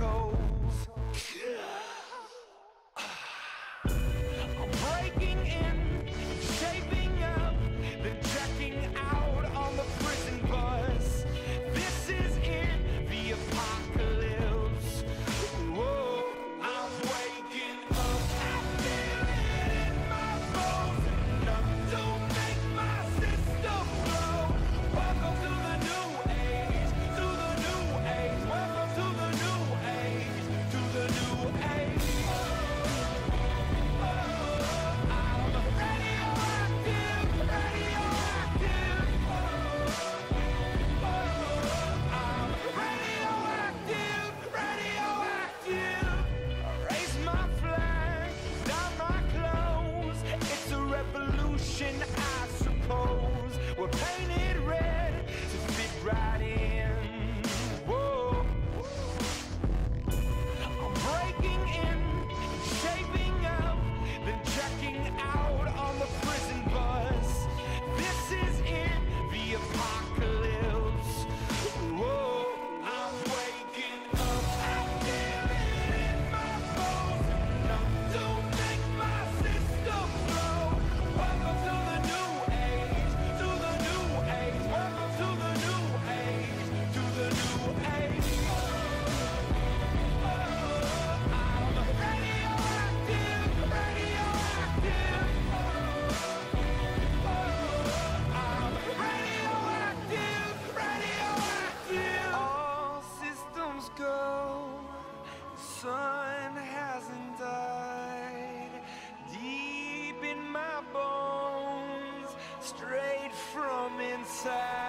chemicals. I'm breaking in straight from inside.